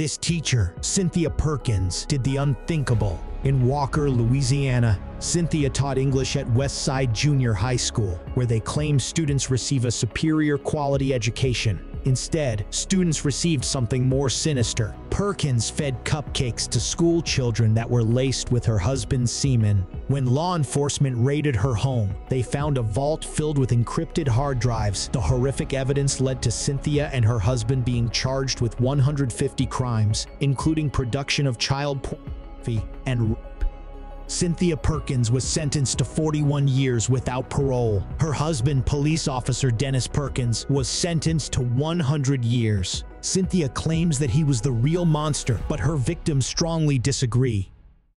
This teacher, Cynthia Perkins, did the unthinkable. In Walker, Louisiana, Cynthia taught English at Westside Junior High School, where they claim students receive a superior quality education. Instead, students received something more sinister. Perkins fed cupcakes to school children that were laced with her husband's semen. When law enforcement raided her home, they found a vault filled with encrypted hard drives. The horrific evidence led to Cynthia and her husband being charged with 150 crimes, including production of child pornography and. Cynthia Perkins was sentenced to 41 years without parole. Her husband, police officer Dennis Perkins, was sentenced to 100 years. Cynthia claims that he was the real monster, but her victims strongly disagree.